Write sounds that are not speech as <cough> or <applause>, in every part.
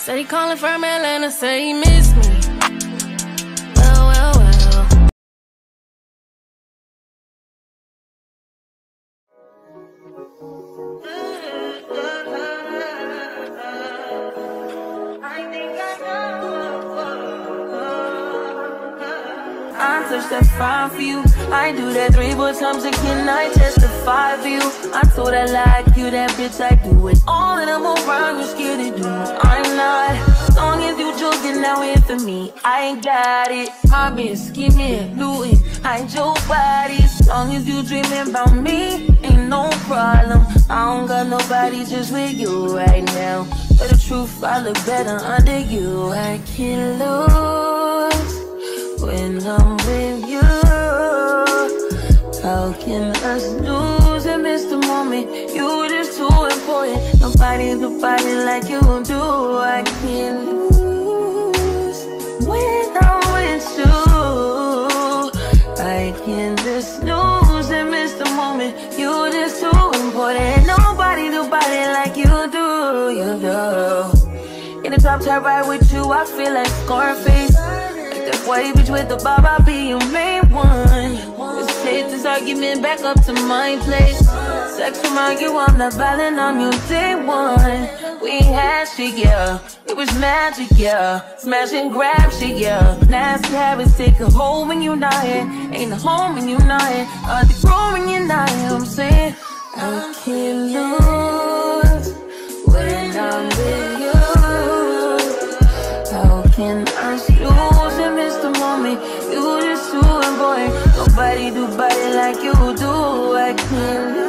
Said he calling from Atlanta, say he missed me. Well, well, well. I touch that fire for you. I do that three more times again. I testify for you. I told I like you, that bitch. I do it all, and I'm around. You scared to do it. I'm not. As long as you joking now in for me, I ain't got it. Been scheming, looting, hide your body. As long as you dreaming about me, ain't no problem. I don't got nobody just with you right now. But the truth, I look better under you. I can't lose when I'm with. How can us lose and miss the moment? You just too important. Nobody do body like you do. I can't lose when I'm with you. I can just lose and miss the moment. You just too important. Nobody do body like you do. You do. In the top top ride with you, I feel like Scarface. Like that white bitch with the bob, I'll be your main one. Let's this argument back up to my place. Sex from argue, I'm not violent, I'm your day one. We had shit, yeah. It was magic, yeah. Smash and grab shit, yeah. Nasty habits take a hold when you're not here. Ain't a home when you're not here. Hard to grow when you're not here. I'm saying I can't lose when I'm with you. How can Nobody do body like you do. I can't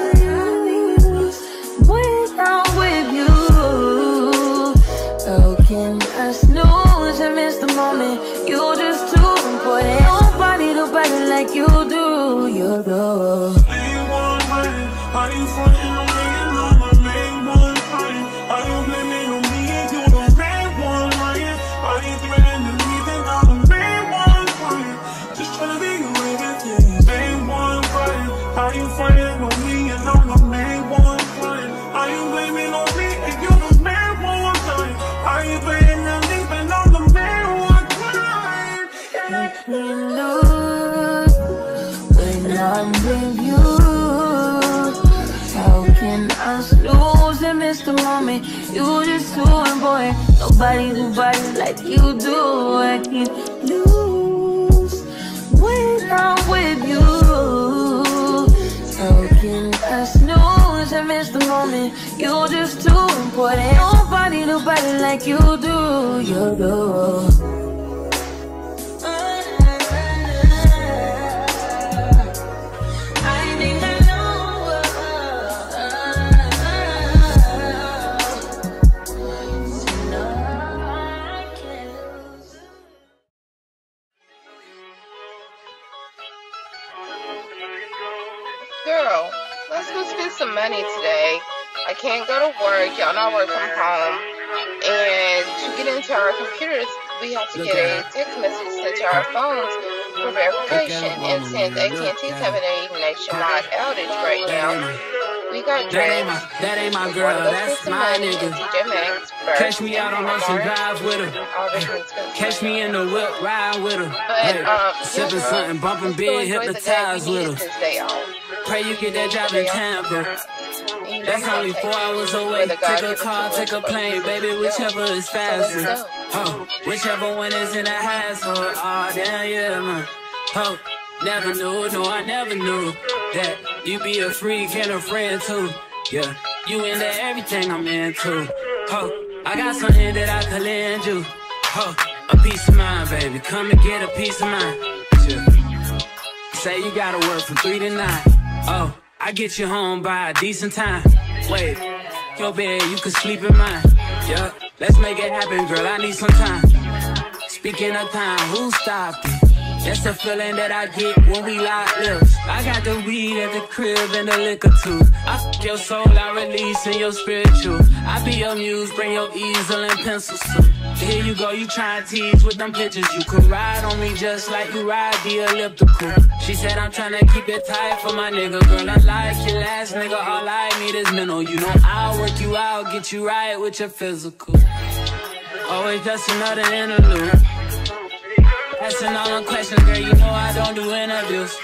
Nobody do body like you do. I can't lose when I'm with you. How can I snooze and miss the moment? You're just too important. Nobody do body like you do. You do. Phones for verification. And since AT&T's having a nationwide outage right now, we got That ain't dreads. my, that ain't my girl, that's my nigga. TJ Catch me out on Ocean Walmart. Drive with her. Catch me in the whip, ride with her. But, Hey, um, sipping something, bumping let's big, enjoy the day. hypnotized with her. Pray you get that job in Tampa. And That's only four hours away. Take a car, take a plane, baby, whichever is faster. Oh, whichever one is in the hassle. Oh, damn, yeah, man. Oh, never knew, no, I never knew that you be a freak and a friend too. Yeah, you into everything I'm into. Oh, I got something that I could lend you. Oh, a piece of mind, baby. Come and get a piece of mind. Yeah. Say you gotta work from three to nine. Oh, I get you home by a decent time. Wait, your bed, you can sleep in mine. Yeah, let's make it happen, girl. I need some time. Speaking of time, who stopped it? That's the feeling that I get when we lock lips. I got the weed at the crib and the liquor too. I fuck your soul, I release in your spiritual. I be your muse, bring your easel and pencils. Here you go, you try and tease with them pictures. You could ride on me just like you ride the elliptical. She said I'm trying to keep it tight for my nigga. Girl, I like your last nigga. All I need is mental. You know I'll work you out, get you right with your physical. Always just another interlude. Asking all the questions, girl, you know I don't do interviews.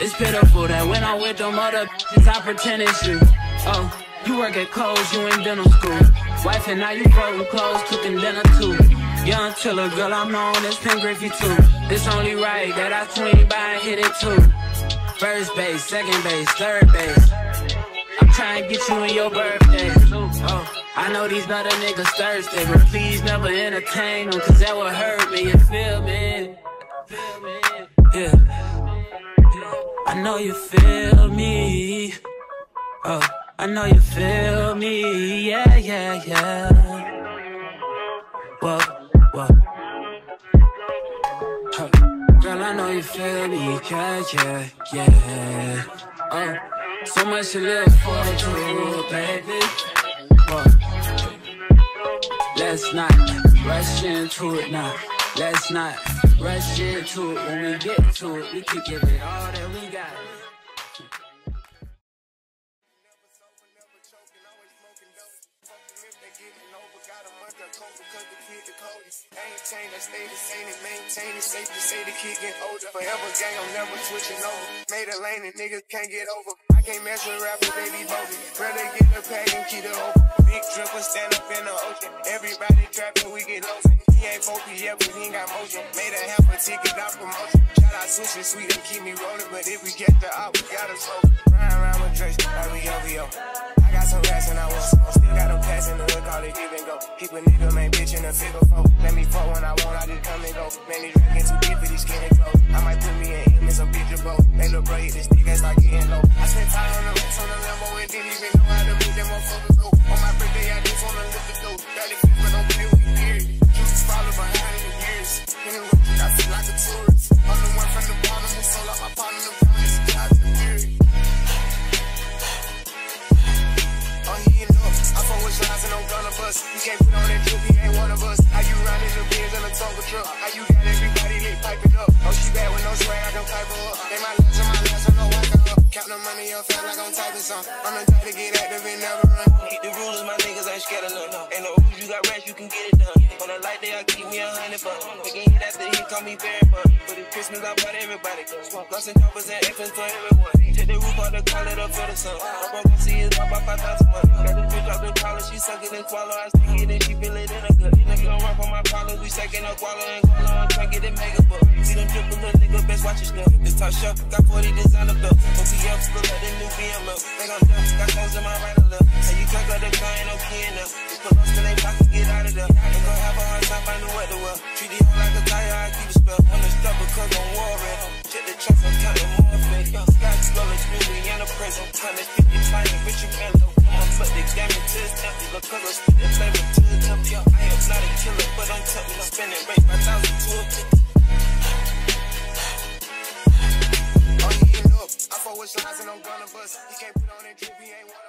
It's pitiful that when I'm with them other bitches, I pretend it's you. Oh, you work at Kohl's, you in dental school. Wife and now you folding clothes, cooking dinner too. Young chiller, girl, I'm known as Ken Griffey too. It's only right that I swing by and hit it too. First base, second base, third base. I'm trying to get you in your birthday. Oh, I know these other niggas thirsty, but please never entertain them, cause that would hurt me, you feel me? Yeah. I know you feel me. Oh, I know you feel me. Yeah, yeah, yeah. Whoa, whoa. Girl, I know you feel me. Yeah, yeah, yeah. Oh, so much to live for, too, baby. Whoa. Let's not rush into it now. Let's not rush into it. When we get to it, we can give it all that we got. Ain't I stay the same and maintain it. Safe to say the kid get older. Forever gang, I'm never switching over. Made a lane and niggas can't get over. I can't mess with rappers, be bogus. Rather get the pack and keep it open. Big dripper stand up in the ocean. Everybody trapping, we get lost. He ain't focused yet, but he ain't got motion. Made a half a ticket, not promotion. Shout out Sushi Sweet and keep me rolling. But if we get the op, we gotta slow. Ryan around with Drake, like we OVO. Got some rats and I some. Still got them pass in the hood, call it give and go. Keep a nigga, man, bitch in a figure four. Let me fuck when I want, I just come and go. Man, these rapping too deep for these skinny clothes. I might put me in him image, a picture, bro. They look bro, this stick and start getting low. I spent time on the racks on the Lambo and didn't even know how to beat them motherfuckers go. On my birthday, I just wanna lift the dough. Barely fit, but don't play with period. Juice follow behind in the years. In the road, I feel like a tourist. I'm the one from the And choppers and infants for everyone. Take the roof off the call it up for the sun. Gonna see his pop by 5,000 money. Got this bitch off the collar, she suck it and swallow. I stick it and she feel it in a gut. Nigga don't run for my collars, we second up wallow and guala. I'm trying to get it mega book. See them triple little nigga, best watch your stuff. This top shelf, got 40 designer belt. OPF, still let the new BM up. They gon' dump, got clothes in my right or left. And you can't go the car, ain't no key in. Just put lost in they pockets, get out of there. Ain't gon' have a hard time finding what to wear. Treat the hoe like a spell. On the stuff because I'm worried. Check the tracks, I'm counting more fake. Sky scrolling, smoothly in a prison. Time is 50, flying, Richard Mille. I'm put the game into his empty. Look, cause I'm spitting flavor to the temp. I am not a killer, but I'm tempting. I'm spending rate 5,000 to a 50. Oh, he ain't up. I fuck with lines and I'm gonna bust. He can't put on that drip, he ain't one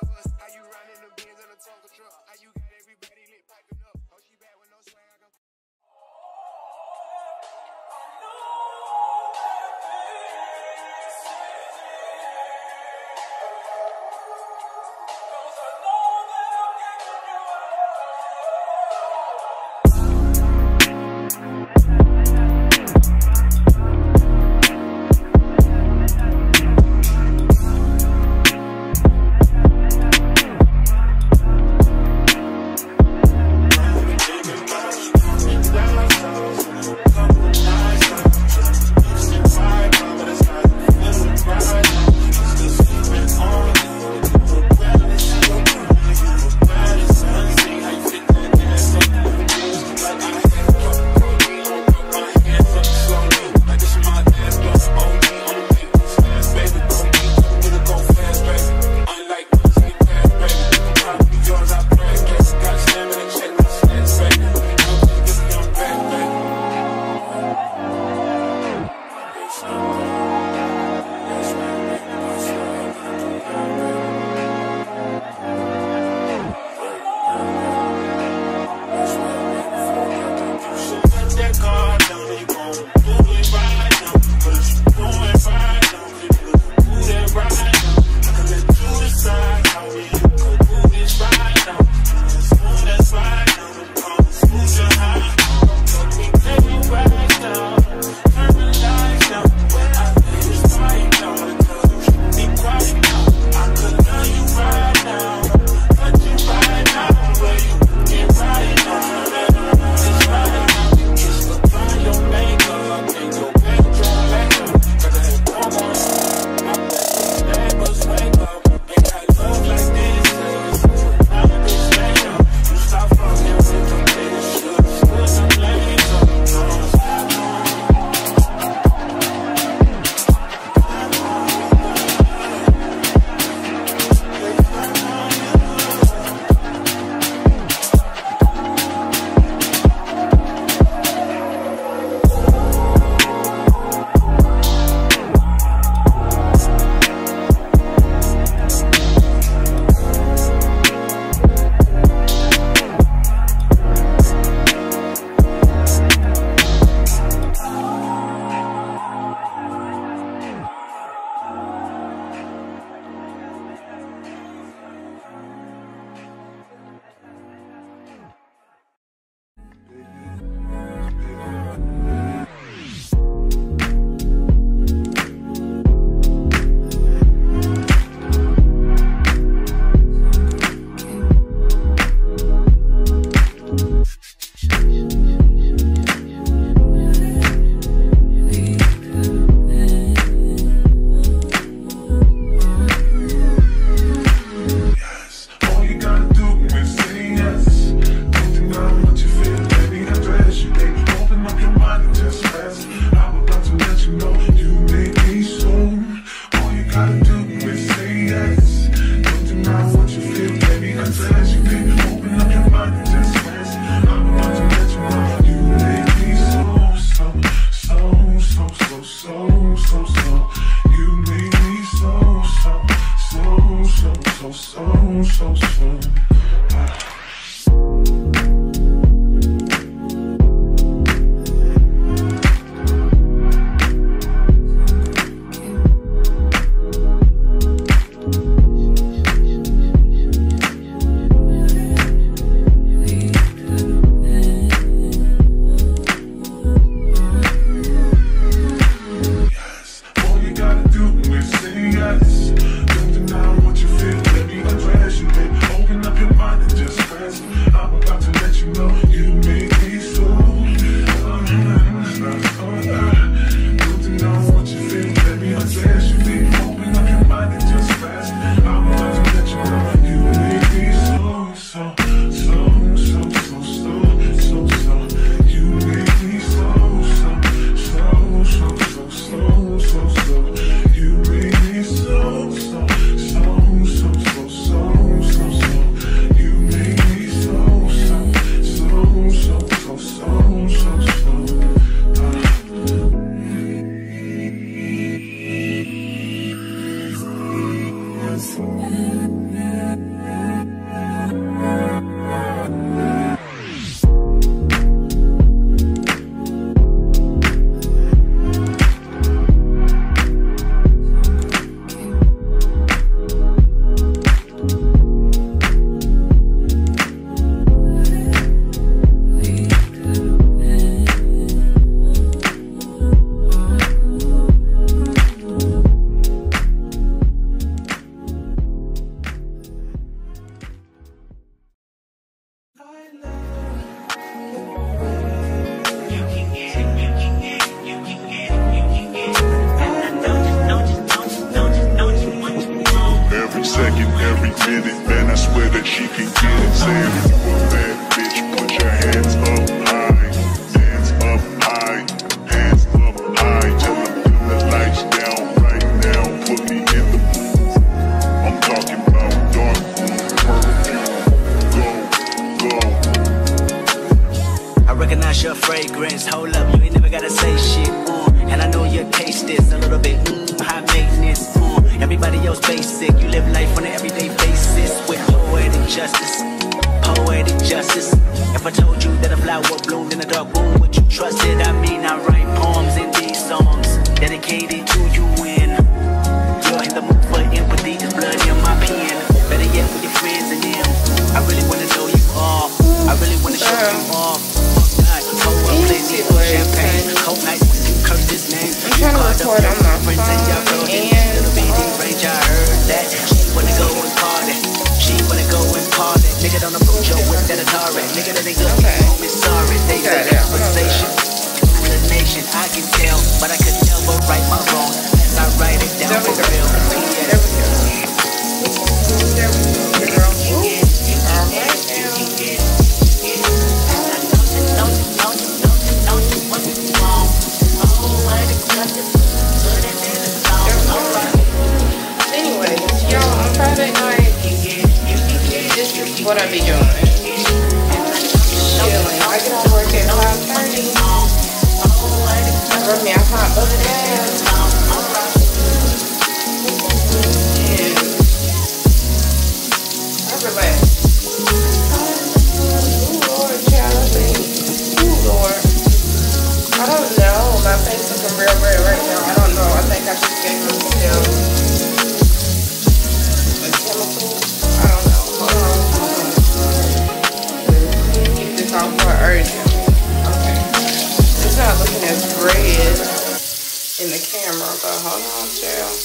about. Hold on, child.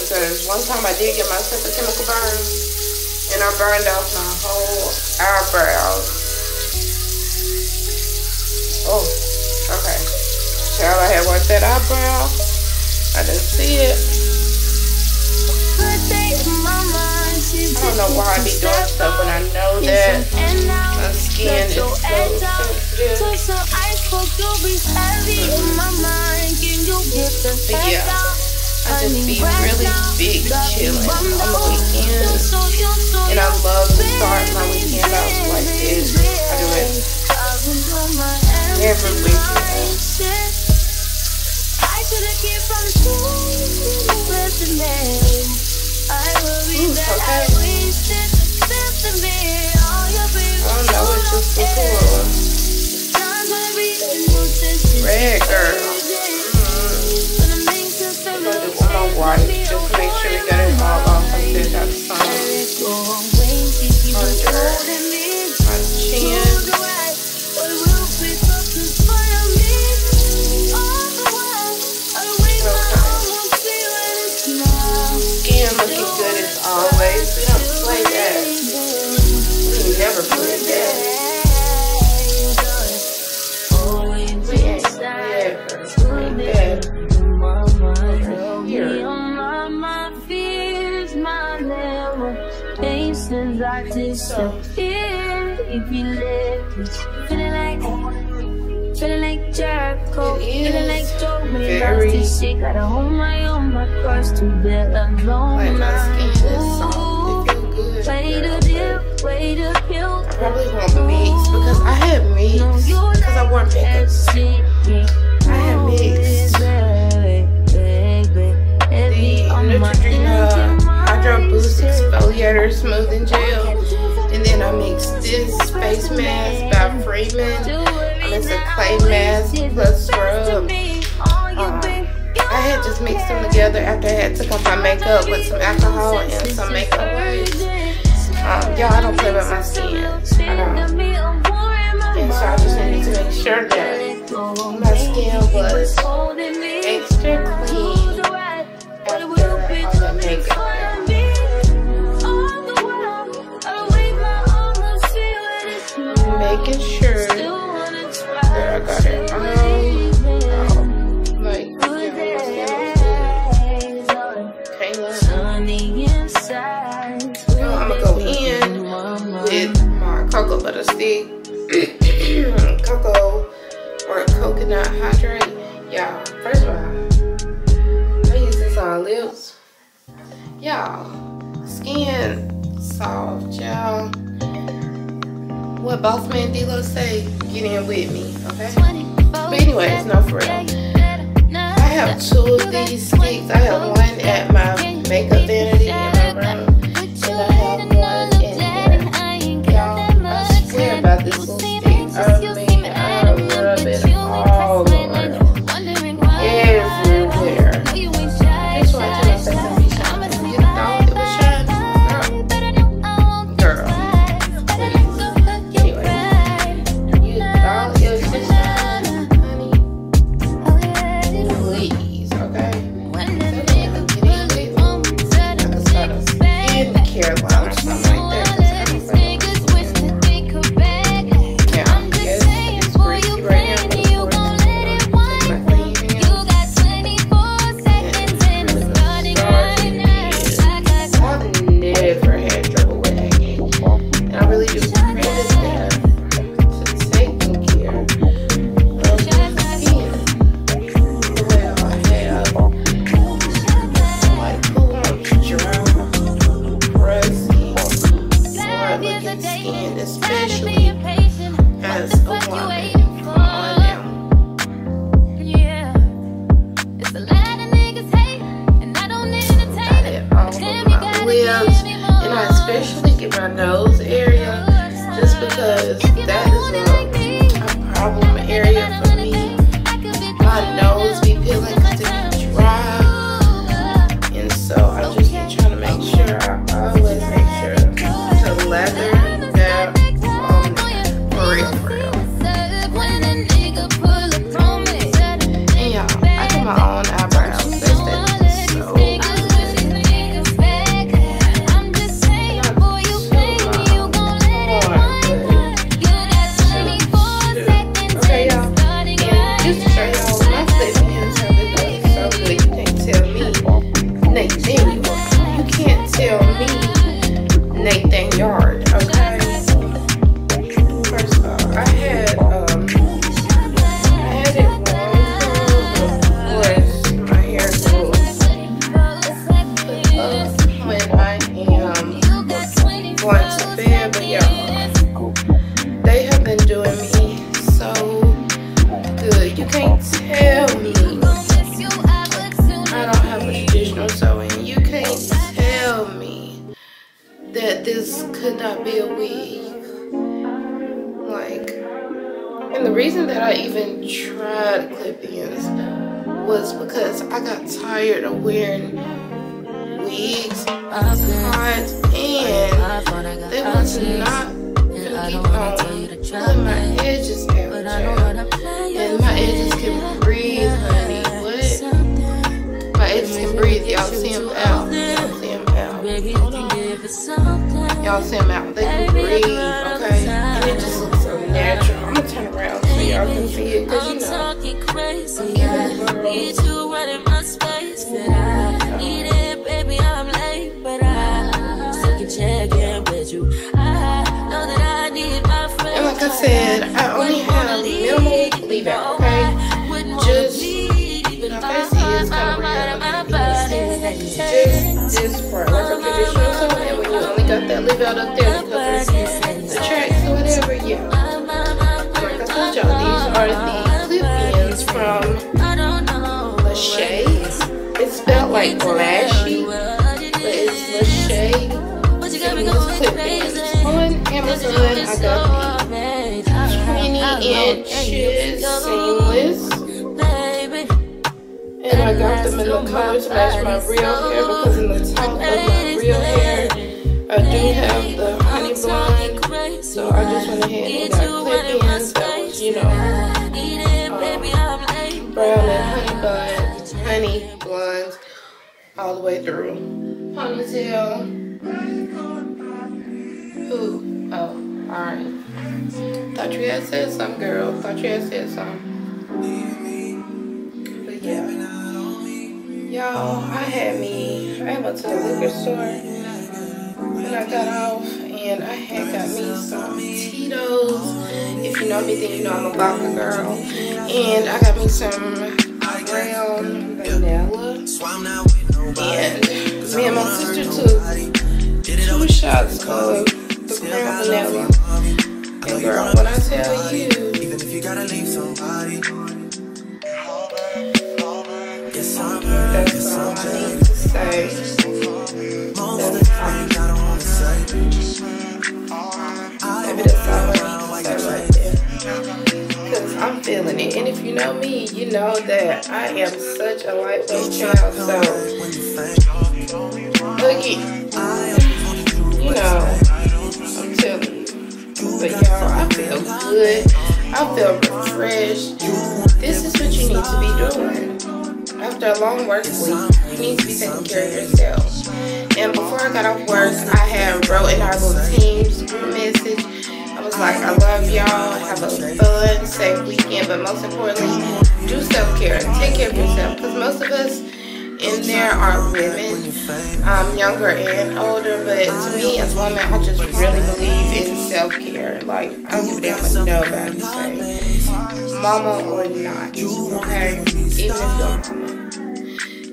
Because one time I did get myself a chemical burn, and I burned off my whole eyebrow. Oh, okay. Child, I had worked that eyebrow. I didn't see it. I don't know why I be doing stuff when I know that my skin is so sensitive. You be heavy in my mind? Can you get the yeah. I just be really big chilling on the weekend, And I love to start my weekend out like this. I do it every weekend. I I don't know, it's just before. Red girl. Mm-hmm. she gotta hold my own, my cross to bear alone. Way to deal, way to heal. Probably want mixed because I had mixed because I wore makeup. I had mixed. Neutrogena Hydro Boost Exfoliator Smoothing Gel, and then I mix this face mask by Freeman. I mixed a clay mask plus scrub. I had just mixed them together after I had took off my makeup with some alcohol and some makeup wipes. Um, y'all, I don't play with my skin, I. And so I just needed to make sure that my skin was extra clean. Stick <clears throat> cocoa or coconut hydrate. Y'all, first of all, I use this on lips. Y'all, skin soft, y'all. What BossMan Dlow say, get in with me, okay? But anyways, no for real. I have two of these sticks. I have one at my makeup vanity in my room. Y'all see them out. They can breathe, okay? And it just looks so natural. I'm gonna turn around so y'all can see it, cause you I know. I'm giving girls. And like I said, I only have minimal leave out, okay? This part, like a traditional sewing, and when you only got that leave out up there cover the tracks or whatever, yeah. Like I told y'all, these are the clip-ins from Lachey. It's spelled like lashy, but it's Lachey. Seamless clip-ins. On Amazon, I got the 20 inches. I got them in the color to match my real hair because in the top of my real hair, I do have the honey blonde. So I just went ahead and got clip-ins that was, you know, um, brown and honey blonde, honey blonde all the way through. Ponytail. Ooh, oh, alright. Thought you had said something, girl. Thought you had said something. But yeah. Y'all, I had me, I went to the liquor store and I got off and I had got me some Tito's. If you know me, then you know I'm a vodka girl. And I got me some brown vanilla. And me and my sister took two shots of the brown vanilla. And girl, when I tell you, Even if you gotta leave somebody. Cause I'm feeling it. And if you know me, you know that I am such a lightweight child. So, Boogie, you know, I'm telling you. But y'all, I feel good. I feel refreshed. This is what you need to be doing. After a long work week, need to be taking care of yourself. And before I got off work, I had wrote in our little team's group message. I was like, I love y'all. Have a fun, safe weekend. But most importantly, do self-care. Take care of yourself. Because most of us in there are women, um, younger and older. But to me, as a woman, I just really believe in self-care. Like, I don't give a damn what nobody say. Mama or not. Okay? Even if you're mama.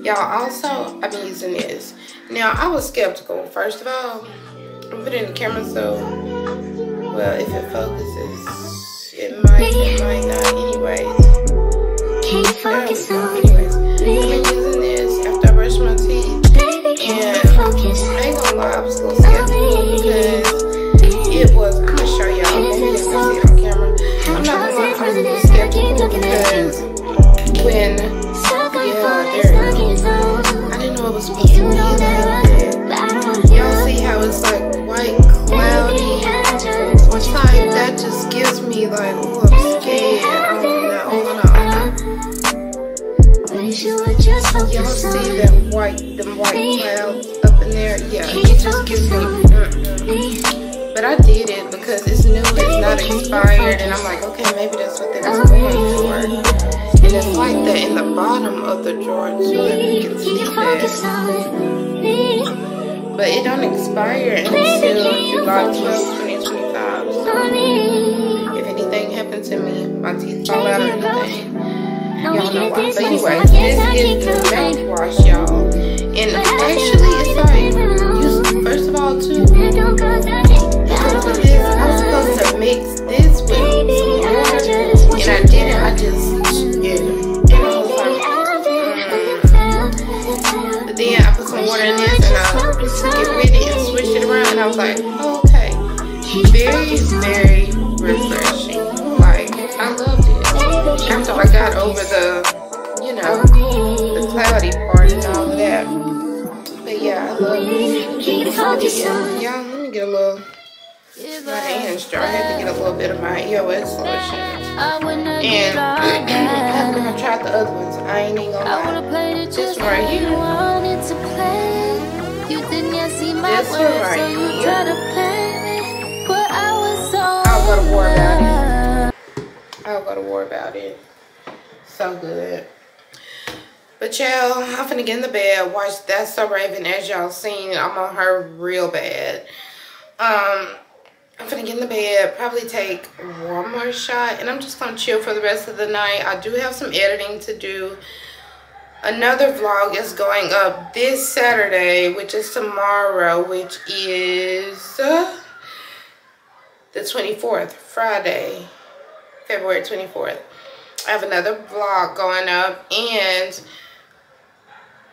Y'all, also, I've been using this. Now, I was skeptical. First of all, I'm putting the camera so, well, if it focuses, it might, it might not. Anyways, Can't focus on Anyways, I've been using this after I brush my teeth. Baby, and focus. I ain't gonna lie, I was a little skeptical because it was, I'm gonna show y'all, maybe you can see it on camera. I'm not gonna lie, I was a little skeptical because when, You don't see how it's like white, cloudy? That just gives me like, oh, I'm scared. Y'all see that white, them white clouds up in there? Yeah, it just gives me. But I did it because it's new, it's not expired, and I'm like, okay, maybe that's what they was going for. It's like that in the bottom of the drawer too, if you can see Can you focus that. But it don't expire until July 12, 2025. So if anything happened to me, my teeth fall out or anything, y'all know why. But anyway, so I guess I this is the complain. mouthwash, y'all. And actually, it's like, you, first of all, too, It don't go that way, but I because don't with want this, I was supposed to mix this I was like, oh, okay. Very, very refreshing. Like, I loved it. After I got over the, you know, the cloudy part and all of that. But yeah, I love it. Y'all, let me get a little, my hands dry. I had to get a little bit of my EOS lotion. And <clears throat> I tried the other ones, I ain't even gonna lie. This right here, This one right. I'll go to war about it. I'll go to war about it. So good. But y'all, I'm finna get in the bed, watch That's So Raven. As y'all seen, I'm on her real bad. Um, I'm finna get in the bed, probably take one more shot, and I'm just gonna chill for the rest of the night. I do have some editing to do. Another vlog is going up this Saturday, which is tomorrow, which is uh, the 24th, Friday, February 24th. I have another vlog going up and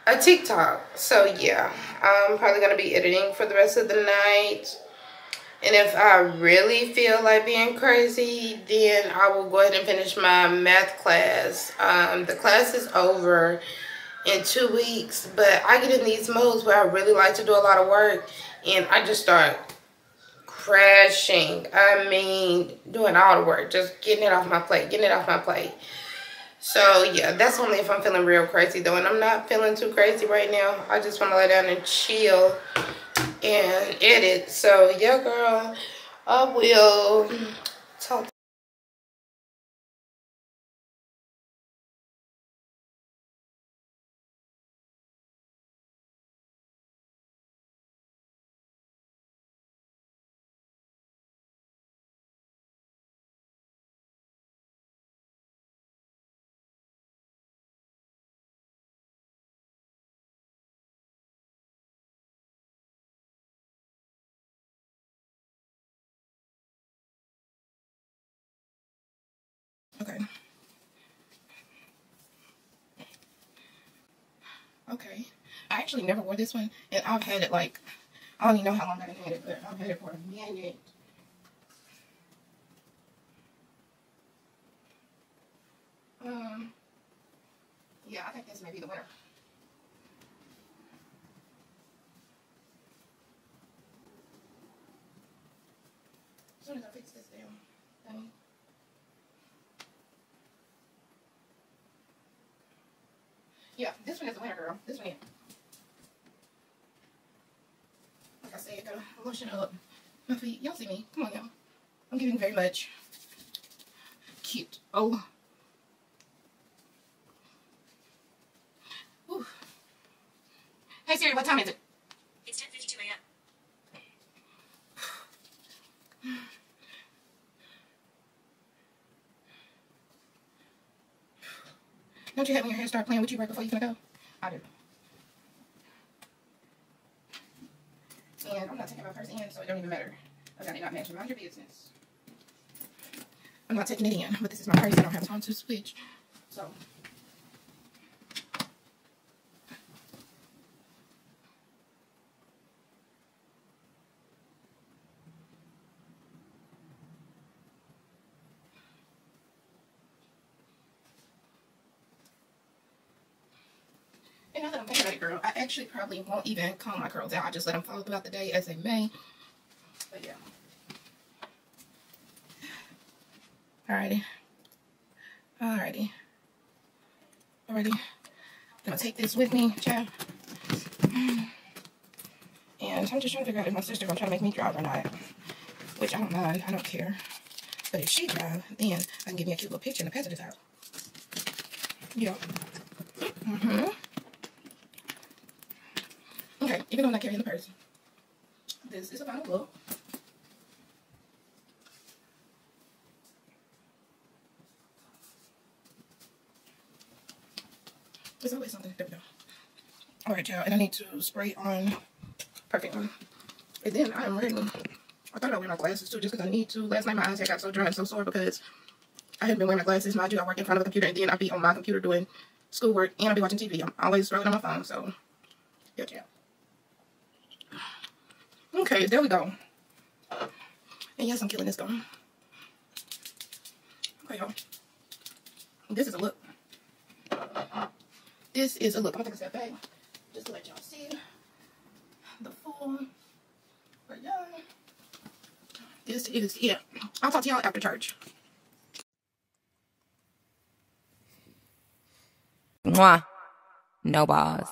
a TikTok. So yeah, I'm probably gonna be editing for the rest of the night. And if I really feel like being crazy, then I will go ahead and finish my math class. Um, the class is over in two weeks, but I get in these modes where I really like to do a lot of work and I just start crashing. I mean, doing all the work, just getting it off my plate, getting it off my plate. So yeah, that's only if I'm feeling real crazy though, and I'm not feeling too crazy right now. I just want to lay down and chill and edit. So yeah, girl, I will Okay. I actually never wore this one, and I've had it like, I don't even know how long I've had it, but I've had it for a minute. Um, yeah, I think this may be the winner. As soon as I fix this damn thing. Yeah, this one is the winner, girl. This one is. Like I said, gotta lotion up my feet. Y'all see me? Come on, y'all. I'm giving very much cute. Oh. Whew. Hey Siri, what time is it? It's 10.52 a.m. <sighs> <sighs> <sighs> Don't you hate when your hair start playing with you right before you gonna go? I do. And I'm not taking my purse in, so it don't even matter. I got it not matching. Mind your business. I'm not taking it in, but this is my purse. I don't have time to switch. So. And now that I'm thinking about it, girl, I actually probably won't even comb my curls out. I just let them fall throughout the day as they may. But yeah. Alrighty. Alrighty. Alrighty. I'm gonna take this with me, child. And I'm just trying to figure out if my sister gonna try to make me drive or not. Which I don't mind. I don't care. But if she drive, then I can give me a cute little picture in the passenger side. Yeah. Mm-hmm. Even though I'm not carrying the purse, this is a final look. There's always something. There we go. Alright, y'all, and I need to spray on perfect one. And then I am ready. I thought I'd wear my glasses too, just because I need to. Last night my eyes got so dry and so sore because I hadn't been wearing my glasses. Mind you, I work in front of a computer and then I'd be on my computer doing schoolwork and I'd be watching TV. I'm always scrolling on my phone, so yeah, yeah. Okay, there we go. And yes, I'm killing this going. Okay, y'all. This is a look. This is a look. I'm gonna take a step back just to let y'all see the full. Yeah, this is it. I'll talk to y'all after church. Mwah. No balls.